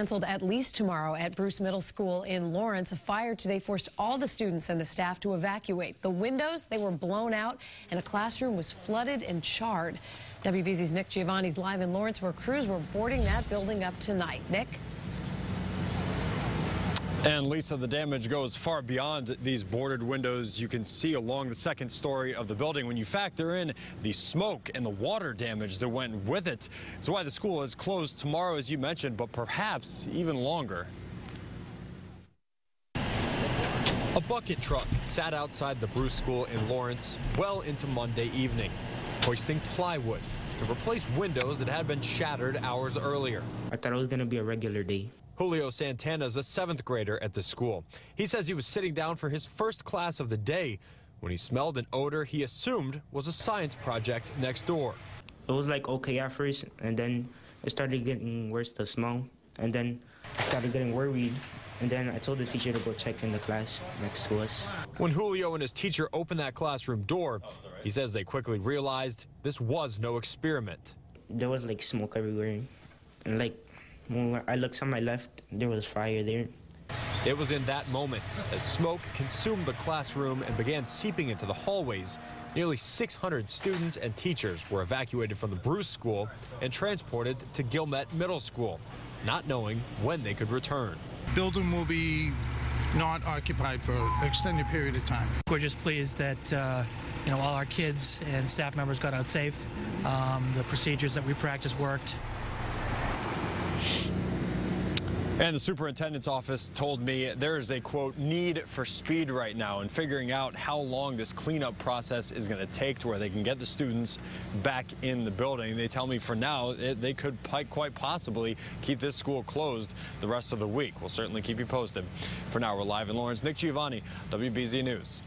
Canceled at least tomorrow at Bruce Middle School in Lawrence. A fire today forced all the students and the staff to evacuate. The windows, they were blown out and a classroom was flooded and charred. WBZ's Nick Giovanni's live in Lawrence where crews were boarding that building up tonight. Nick? And Lisa, the damage goes far beyond these boarded windows you can see along the second story of the building. When you factor in the smoke and the water damage that went with it, it's why the school is closed tomorrow, as you mentioned, but perhaps even longer. A bucket truck sat outside the Bruce School in Lawrence well into Monday evening, hoisting plywood to replace windows that had been shattered hours earlier. I thought it was going to be a regular day. Julio Santana is a seventh grader at the school. He says he was sitting down for his first class of the day when he smelled an odor he assumed was a science project next door. It was like okay at first, and then it started getting worse, the smell. And then I started getting worried, and then I told the teacher to go check in the class next to us. When Julio and his teacher opened that classroom door, he says they quickly realized this was no experiment. There was like smoke everywhere, and like when I looked on my left, there was fire there. It was in that moment as smoke consumed the classroom and began seeping into the hallways. Nearly 600 students and teachers were evacuated from the Bruce School and transported to Guilmette Middle School, not knowing when they could return. Building will be not occupied for an extended period of time. We're just pleased that uh, you know all our kids and staff members got out safe. Um, the procedures that we practiced worked. And the superintendent's office told me there is a, quote, need for speed right now in figuring out how long this cleanup process is going to take to where they can get the students back in the building. They tell me for now it, they could quite possibly keep this school closed the rest of the week. We'll certainly keep you posted. For now, we're live in Lawrence. Nick Giovanni, WBZ News.